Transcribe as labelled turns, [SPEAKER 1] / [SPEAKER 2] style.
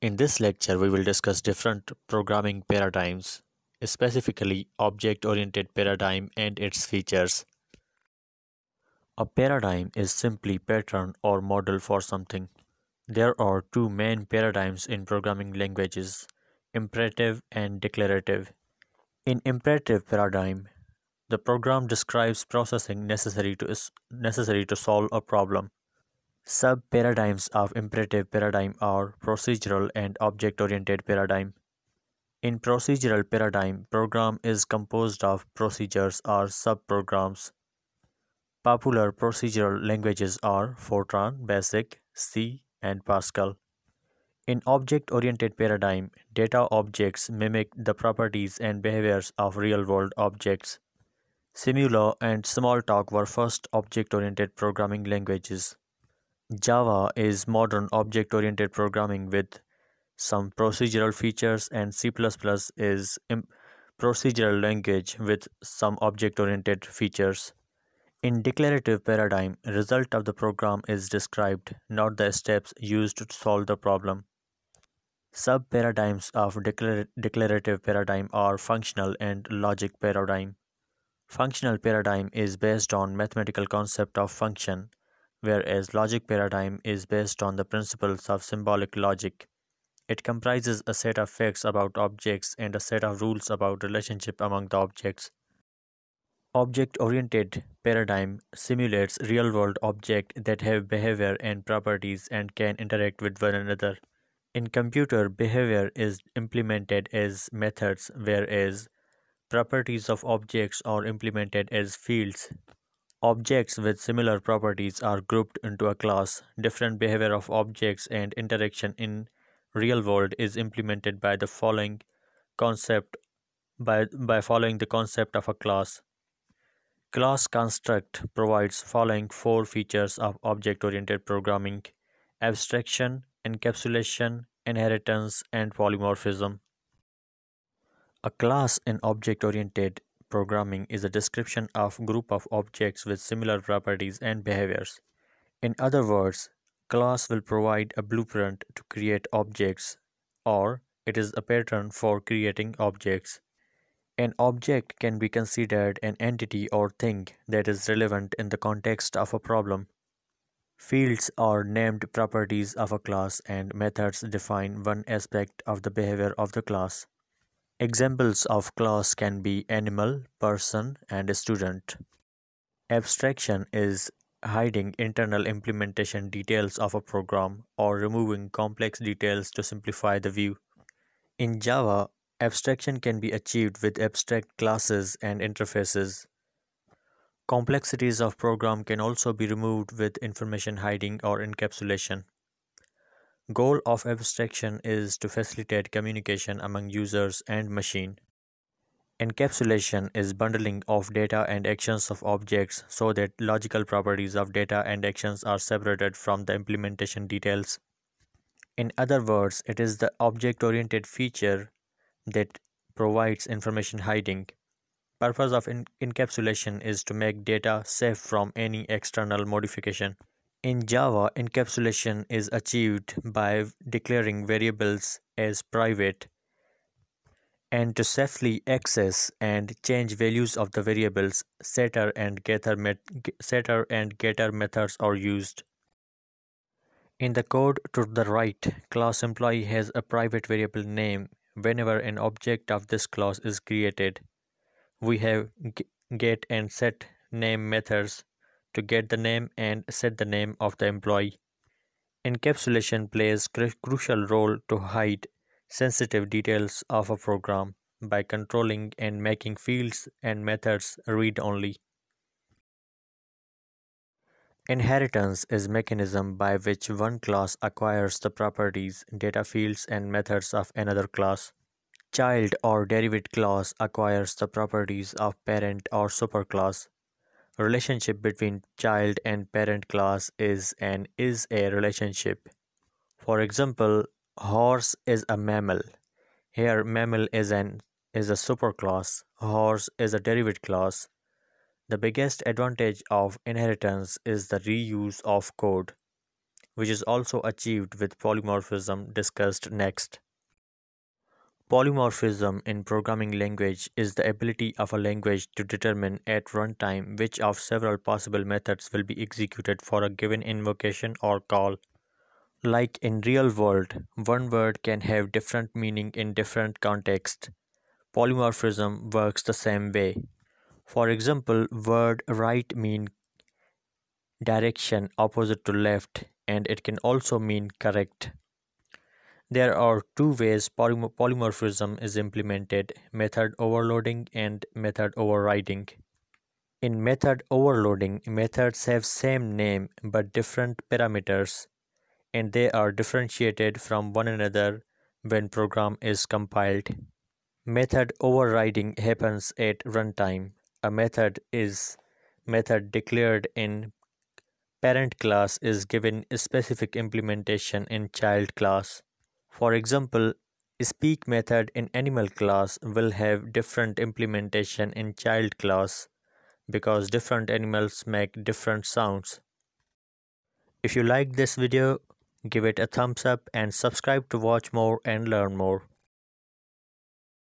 [SPEAKER 1] In this lecture, we will discuss different programming paradigms, specifically object-oriented paradigm and its features. A paradigm is simply pattern or model for something. There are two main paradigms in programming languages, imperative and declarative. In imperative paradigm, the program describes processing necessary to, necessary to solve a problem. Sub-paradigms of imperative paradigm are procedural and object-oriented paradigm. In procedural paradigm, program is composed of procedures or subprograms. Popular procedural languages are Fortran, BASIC, C, and Pascal. In object-oriented paradigm, data objects mimic the properties and behaviors of real-world objects. Simula and Smalltalk were first object-oriented programming languages. Java is modern object-oriented programming with some procedural features and C++ is procedural language with some object-oriented features. In declarative paradigm, result of the program is described, not the steps used to solve the problem. Sub-paradigms of declar declarative paradigm are functional and logic paradigm. Functional paradigm is based on mathematical concept of function whereas logic paradigm is based on the principles of symbolic logic. It comprises a set of facts about objects and a set of rules about relationship among the objects. Object-oriented paradigm simulates real-world objects that have behavior and properties and can interact with one another. In computer, behavior is implemented as methods whereas properties of objects are implemented as fields. Objects with similar properties are grouped into a class. Different behavior of objects and interaction in real world is implemented by the following concept by, by following the concept of a class. Class construct provides following four features of object-oriented programming: abstraction, encapsulation, inheritance, and polymorphism. A class in object-oriented programming is a description of group of objects with similar properties and behaviors. In other words, class will provide a blueprint to create objects or it is a pattern for creating objects. An object can be considered an entity or thing that is relevant in the context of a problem. Fields are named properties of a class and methods define one aspect of the behavior of the class. Examples of class can be animal, person, and student. Abstraction is hiding internal implementation details of a program or removing complex details to simplify the view. In Java, abstraction can be achieved with abstract classes and interfaces. Complexities of program can also be removed with information hiding or encapsulation. Goal of abstraction is to facilitate communication among users and machine. Encapsulation is bundling of data and actions of objects so that logical properties of data and actions are separated from the implementation details. In other words, it is the object-oriented feature that provides information hiding. Purpose of encapsulation is to make data safe from any external modification. In Java, encapsulation is achieved by declaring variables as private and to safely access and change values of the variables, setter and getter, setter and getter methods are used. In the code to the right, class employee has a private variable name whenever an object of this class is created. We have get and set name methods to get the name and set the name of the employee. Encapsulation plays crucial role to hide sensitive details of a program by controlling and making fields and methods read-only. Inheritance is mechanism by which one class acquires the properties, data fields and methods of another class. Child or derived class acquires the properties of parent or superclass relationship between child and parent class is and is a relationship. For example, horse is a mammal. Here mammal is an is a superclass. Horse is a derived class. The biggest advantage of inheritance is the reuse of code. which is also achieved with polymorphism discussed next. Polymorphism in programming language is the ability of a language to determine at runtime which of several possible methods will be executed for a given invocation or call. Like in real world, one word can have different meaning in different contexts. Polymorphism works the same way. For example, word right mean direction opposite to left and it can also mean correct. There are two ways polymorphism is implemented, method overloading and method overriding. In method overloading, methods have same name but different parameters and they are differentiated from one another when program is compiled. Method overriding happens at runtime. A method is method declared in parent class is given specific implementation in child class. For example, speak method in animal class will have different implementation in child class because different animals make different sounds. If you like this video, give it a thumbs up and subscribe to watch more and learn more.